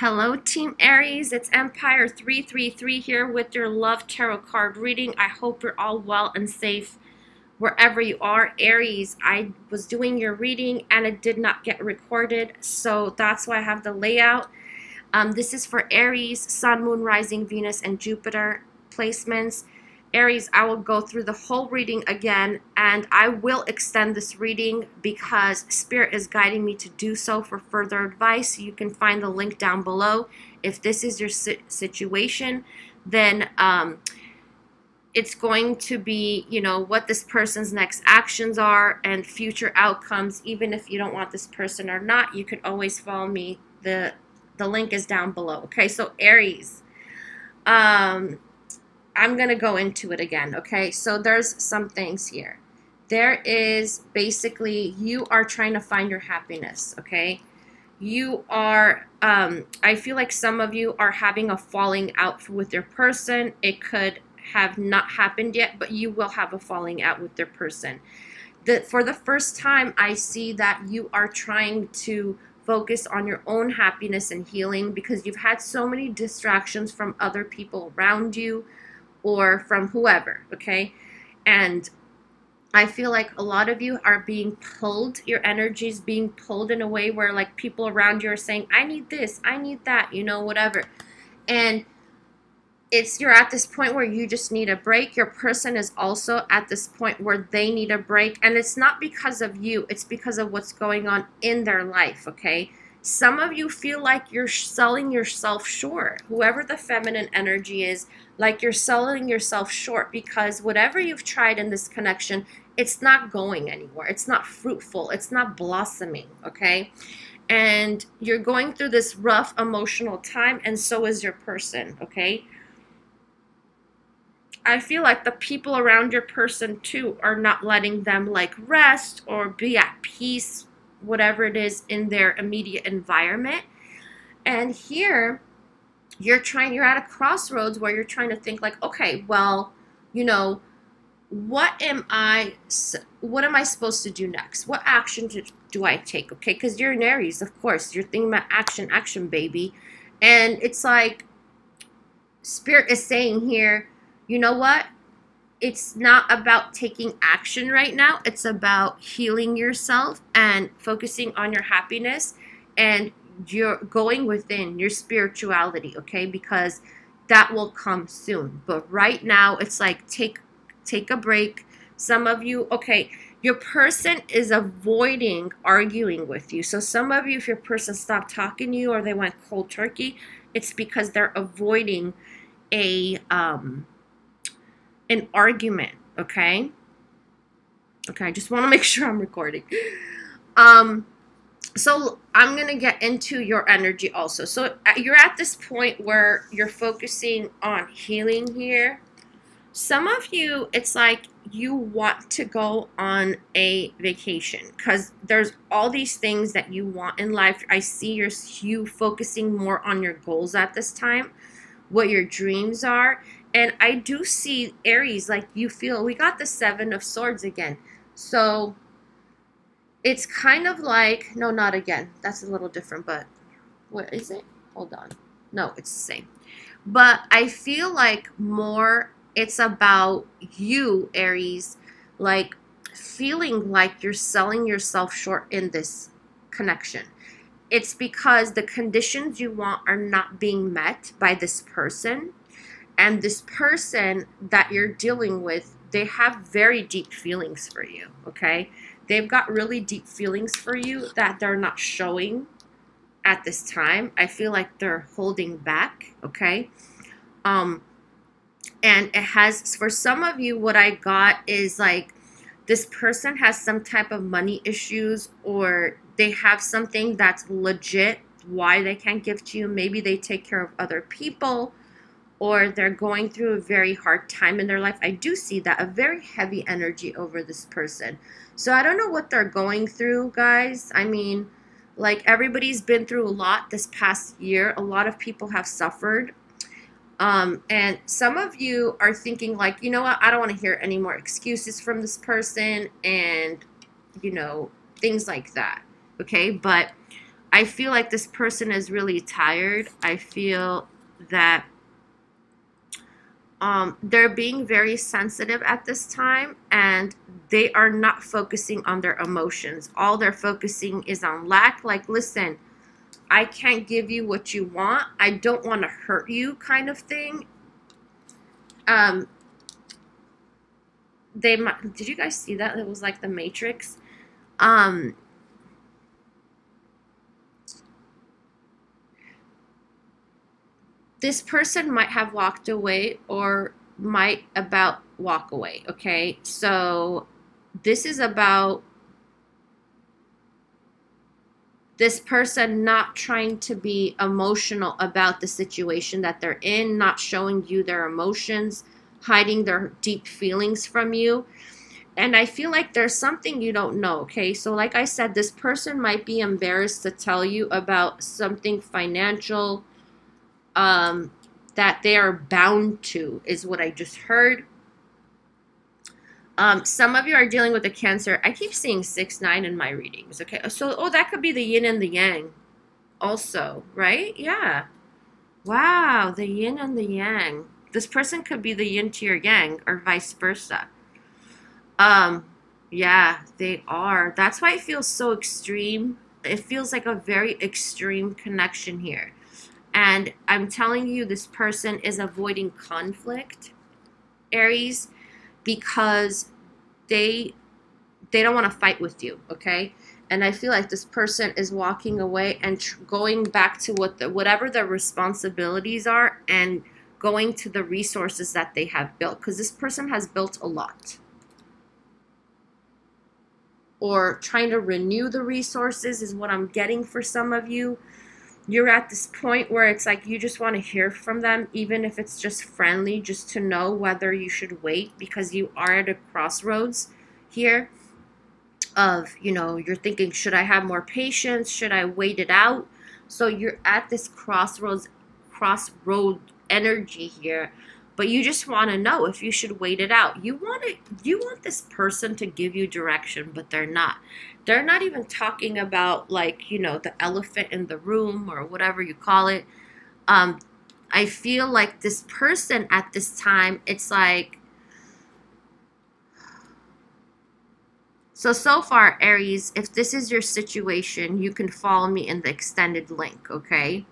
Hello, Team Aries. It's Empire 333 here with your Love Tarot card reading. I hope you're all well and safe wherever you are. Aries, I was doing your reading and it did not get recorded, so that's why I have the layout. Um, this is for Aries, Sun, Moon, Rising, Venus, and Jupiter placements. Aries, I will go through the whole reading again and I will extend this reading because Spirit is guiding me to do so for further advice. You can find the link down below. If this is your situation, then um, it's going to be, you know, what this person's next actions are and future outcomes. Even if you don't want this person or not, you can always follow me. The, the link is down below. Okay, so Aries. Um, I'm going to go into it again, okay? So there's some things here. There is basically, you are trying to find your happiness, okay? You are, um, I feel like some of you are having a falling out with your person. It could have not happened yet, but you will have a falling out with their person. The, for the first time, I see that you are trying to focus on your own happiness and healing because you've had so many distractions from other people around you or from whoever, okay? And I feel like a lot of you are being pulled, your energy is being pulled in a way where like people around you are saying, I need this, I need that, you know, whatever. And it's you're at this point where you just need a break. Your person is also at this point where they need a break. And it's not because of you, it's because of what's going on in their life, okay? Some of you feel like you're selling yourself short. Whoever the feminine energy is, like you're selling yourself short because whatever you've tried in this connection, it's not going anywhere. It's not fruitful. It's not blossoming, okay? And you're going through this rough emotional time, and so is your person, okay? I feel like the people around your person too are not letting them like rest or be at peace whatever it is in their immediate environment. And here, you're trying, you're at a crossroads where you're trying to think like, okay, well, you know, what am I, what am I supposed to do next? What action do, do I take? Okay, because you're an Aries, of course. You're thinking about action, action, baby. And it's like, Spirit is saying here, you know what? It's not about taking action right now. It's about healing yourself and focusing on your happiness and you're going within your spirituality, okay? Because that will come soon. But right now it's like take take a break. Some of you, okay, your person is avoiding arguing with you. So some of you if your person stopped talking to you or they went cold turkey, it's because they're avoiding a um an argument, okay? Okay, I just want to make sure I'm recording. Um, so I'm going to get into your energy also. So uh, you're at this point where you're focusing on healing here. Some of you, it's like you want to go on a vacation because there's all these things that you want in life. I see your, you focusing more on your goals at this time, what your dreams are. And I do see Aries, like you feel, we got the Seven of Swords again. So it's kind of like, no, not again. That's a little different, but what is it? Hold on. No, it's the same. But I feel like more it's about you, Aries, like feeling like you're selling yourself short in this connection. It's because the conditions you want are not being met by this person and this person that you're dealing with they have very deep feelings for you okay? They've got really deep feelings for you that they're not showing at this time. I feel like they're holding back okay? Um and it has for some of you what i got is like this person has some type of money issues or they have something that's legit why they can't give to you. Maybe they take care of other people or they're going through a very hard time in their life. I do see that a very heavy energy over this person. So I don't know what they're going through, guys. I mean, like everybody's been through a lot this past year. A lot of people have suffered. Um, and some of you are thinking like, you know what, I don't want to hear any more excuses from this person and, you know, things like that. Okay. But I feel like this person is really tired. I feel that um, they're being very sensitive at this time and they are not focusing on their emotions. All they're focusing is on lack. Like, listen, I can't give you what you want. I don't want to hurt you, kind of thing. Um, they might, did you guys see that? It was like the Matrix. Um, this person might have walked away or might about walk away. Okay, so this is about this person not trying to be emotional about the situation that they're in, not showing you their emotions, hiding their deep feelings from you. And I feel like there's something you don't know, okay? So, like I said, this person might be embarrassed to tell you about something financial um, that they are bound to, is what I just heard. Um, some of you are dealing with a cancer. I keep seeing 6 9 in my readings. Okay. So, oh, that could be the yin and the yang also, right? Yeah. Wow. The yin and the yang. This person could be the yin to your yang or vice versa. Um, yeah, they are. That's why it feels so extreme. It feels like a very extreme connection here. And I'm telling you, this person is avoiding conflict, Aries because they they don't want to fight with you okay? And i feel like this person is walking away and going back to what the whatever their responsibilities are and going to the resources that they have built because this person has built a lot. Or trying to renew the resources is what i'm getting for some of you you're at this point where it's like you just want to hear from them, even if it's just friendly, just to know whether you should wait because you are at a crossroads here of, you know, you're thinking, should I have more patience? Should I wait it out? So you're at this crossroads, crossroad energy here, but you just want to know if you should wait it out. You want it, you want this person to give you direction, but they're not. They're not even talking about like you know the elephant in the room or whatever you call it. Um i feel like this person at this time it's like so so far aries if this is your situation you can follow me in the extended link okay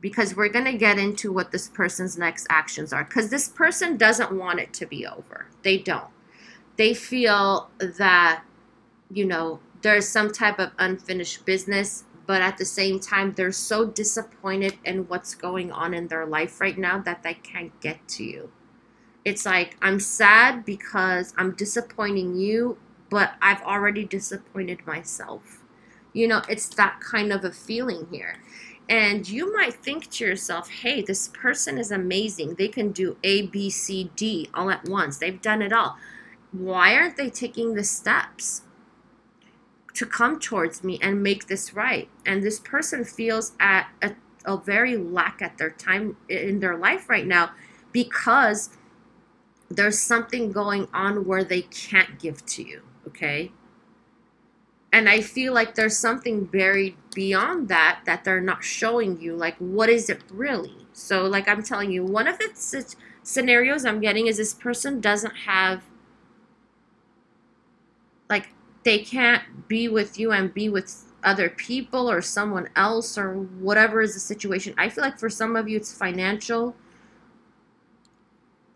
because we're going to get into what this person's next actions are because this person doesn't want it to be over they don't they feel that you know, there's some type of unfinished business, but at the same time, they're so disappointed in what's going on in their life right now that they can't get to you. It's like, I'm sad because I'm disappointing you, but I've already disappointed myself. You know, it's that kind of a feeling here. And you might think to yourself, hey, this person is amazing. They can do A, B, C, D all at once. They've done it all. Why aren't they taking the steps? to come towards me and make this right. And this person feels at a, a very lack at their time in their life right now because there's something going on where they can't give to you, okay? And I feel like there's something buried beyond that that they're not showing you. Like, what is it really? So, like I'm telling you, one of the scenarios I'm getting is this person doesn't have like they can't be with you and be with other people or someone else or whatever is the situation. I feel like for some of you it's financial.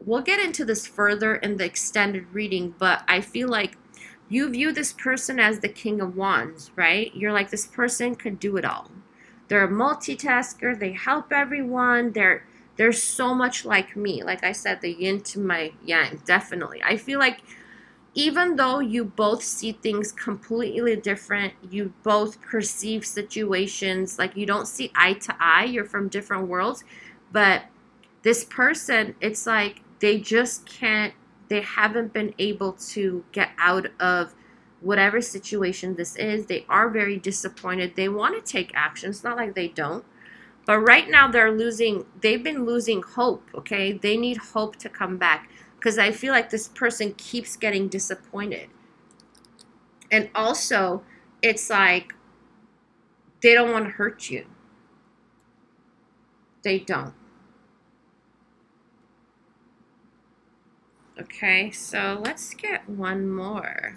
We'll get into this further in the extended reading, but I feel like you view this person as the king of wands, right? You're like this person could do it all. They're a multitasker, they help everyone, they're they're so much like me. Like I said, the yin to my yang, definitely. I feel like even though you both see things completely different, you both perceive situations like you don't see eye to eye, you're from different worlds, but this person, it's like they just can't, they haven't been able to get out of whatever situation this is. They are very disappointed. They want to take action. It's not like they don't. But right now they're losing, they've been losing hope, okay? They need hope to come back because I feel like this person keeps getting disappointed. And also, it's like they don't want to hurt you. They don't. Okay, so let's get one more.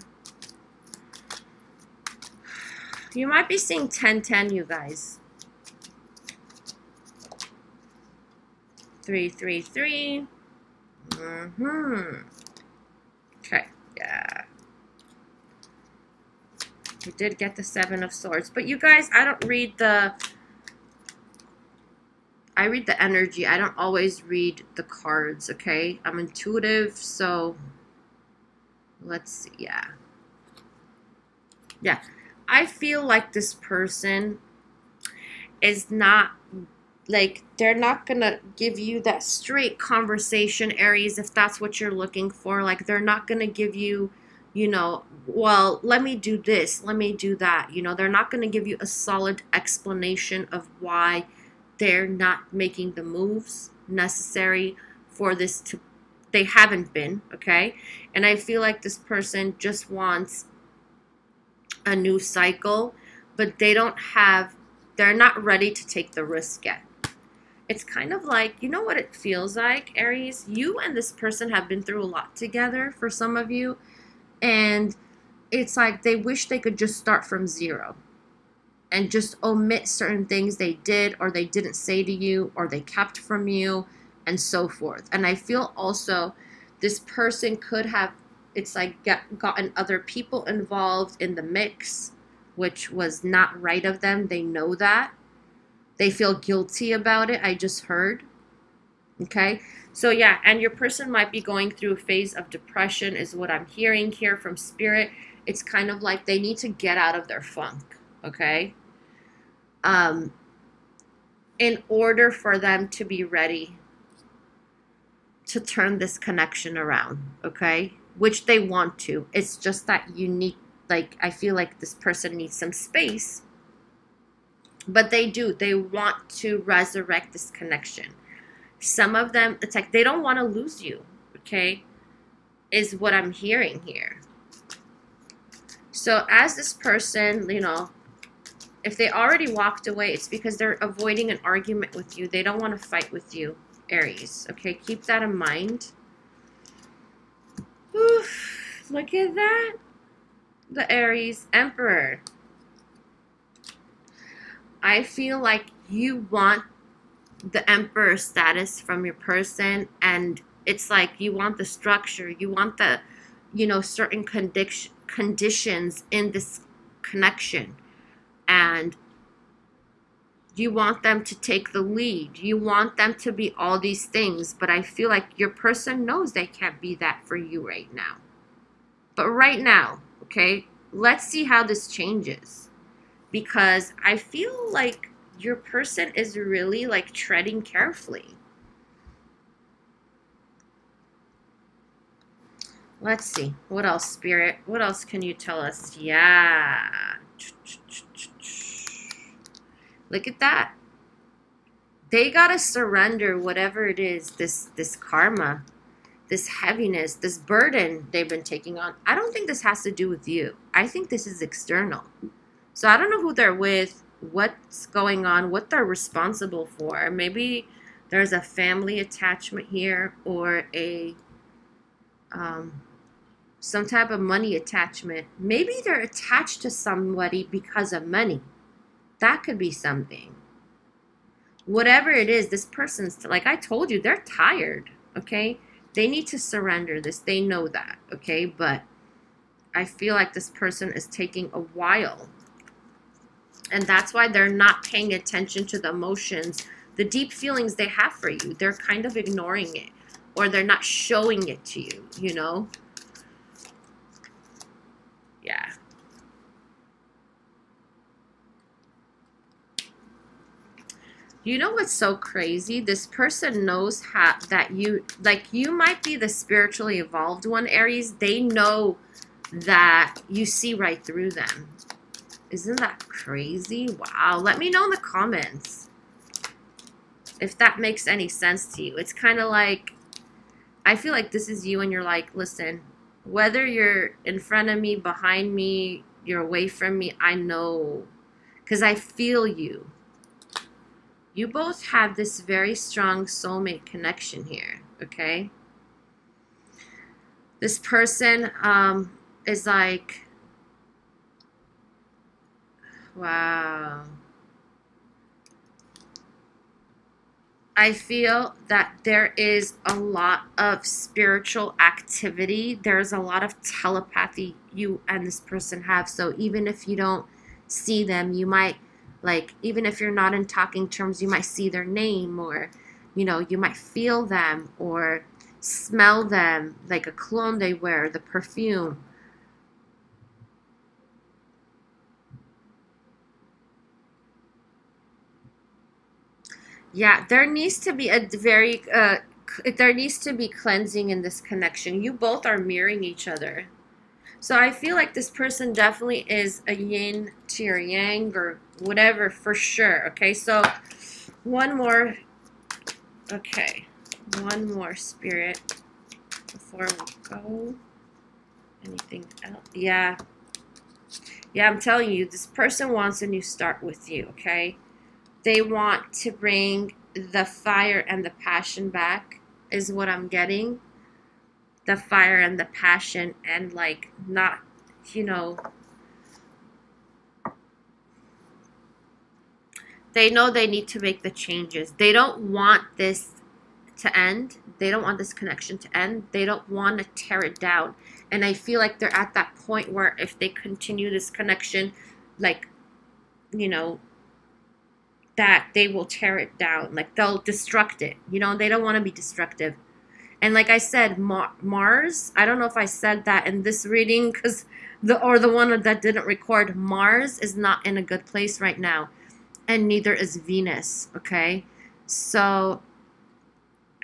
You might be seeing 1010, you guys. 333. Mm-hmm. Okay, yeah. We did get the Seven of Swords. But you guys, I don't read the... I read the energy. I don't always read the cards, okay? I'm intuitive, so... Let's see, yeah. Yeah. I feel like this person is not like they're not gonna give you that straight conversation aries if that's what you're looking for like they're not gonna give you you know well let me do this let me do that you know they're not gonna give you a solid explanation of why they're not making the moves necessary for this to they haven't been okay and i feel like this person just wants a new cycle but they don't have they're not ready to take the risk yet it's kind of like, you know what it feels like, Aries? You and this person have been through a lot together for some of you. And it's like they wish they could just start from zero and just omit certain things they did or they didn't say to you or they kept from you and so forth. And I feel also this person could have, it's like get, gotten other people involved in the mix, which was not right of them. They know that they feel guilty about it. I just heard. Okay. So, yeah, and your person might be going through a phase of depression, is what I'm hearing here from spirit. It's kind of like they need to get out of their funk. Okay. Um, in order for them to be ready to turn this connection around. Okay. Which they want to. It's just that unique. Like, I feel like this person needs some space but they do they want to resurrect this connection some of them it's like they don't want to lose you okay is what i'm hearing here so as this person you know if they already walked away it's because they're avoiding an argument with you. They don't want to fight with you aries okay? Keep that in mind. Oof, look at that. The aries emperor. I feel like you want the emperor status from your person and it's like you want the structure, you want the you know certain condition conditions in this connection and you want them to take the lead. You want them to be all these things, but I feel like your person knows they can't be that for you right now. But right now, okay, let's see how this changes because I feel like your person is really like treading carefully. Let's see. What else, Spirit? What else can you tell us? Yeah. Look at that. They got to surrender whatever it is, this this karma, this heaviness, this burden they've been taking on. I don't think this has to do with you. I think this is external. So I don't know who they're with, what's going on, what they're responsible for. Maybe there's a family attachment here or a um, some type of money attachment. Maybe they're attached to somebody because of money. That could be something. Whatever it is, this person's like I told you, they're tired. Okay, they need to surrender this. They know that. Okay, but I feel like this person is taking a while and that's why they're not paying attention to the emotions, the deep feelings they have for you. They're kind of ignoring it or they're not showing it to you, you know? Yeah. You know what's so crazy? This person knows how that you like you might be the spiritually evolved one, Aries. They know that you see right through them. Isn't that crazy? Wow. Let me know in the comments if that makes any sense to you. It's kind of like, I feel like this is you and you're like, listen, whether you're in front of me, behind me, you're away from me, I know. because I feel you. You both have this very strong soulmate connection here, okay? This person um, is like, wow. I feel that there is a lot of spiritual activity. There's a lot of telepathy you and this person have. So even if you don't see them, you might, like, even if you're not in talking terms, you might see their name or, you know, you might feel them or smell them, like a cologne they wear, the perfume. Yeah, there needs to be a very uh, there needs to be cleansing in this connection. You both are mirroring each other. So I feel like this person definitely is a yin to your yang or whatever for sure. Okay, so one more. Okay, one more spirit before we go. Anything else? Yeah. Yeah, I'm telling you, this person wants a new start with you, okay? they want to bring the fire and the passion back is what I'm getting. The fire and the passion and like not, you know, they know they need to make the changes. They don't want this to end. They don't want this connection to end. They don't want to tear it down. And I feel like they're at that point where if they continue this connection, like, you know, that they will tear it down. Like they'll destruct it. You know, they don't want to be destructive. And like I said, Mar- Mars, I don't know if I said that in this reading because the or the one that didn't record, Mars is not in a good place right now. And neither is Venus, okay? So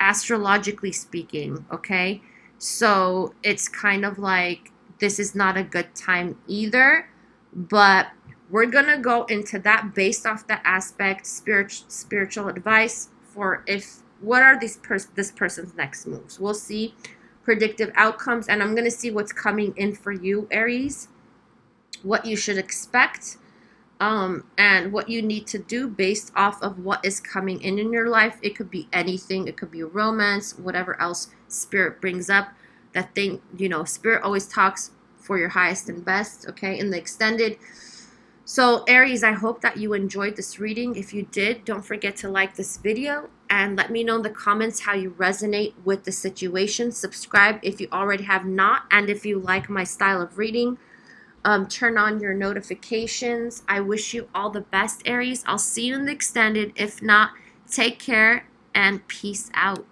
astrologically speaking, okay? So it's kind of like this is not a good time either, but we're going to go into that based off that aspect, spiritual spiritual advice for if what are these pers- this person's next moves. We'll see predictive outcomes and I'm going to see what's coming in for you, Aries, what you should expect. Um, and what you need to do based off of what is coming in in your life. It could be anything. It could be romance, whatever else spirit brings up. That thing, you know, spirit always talks for your highest and best. Okay, in the extended, so Aries, I hope that you enjoyed this reading. If you did, don't forget to like this video and let me know in the comments how you resonate with the situation. Subscribe if you already have not and if you like my style of reading. Um, turn on your notifications. I wish you all the best, Aries. I'll see you in the extended. If not, take care and peace out.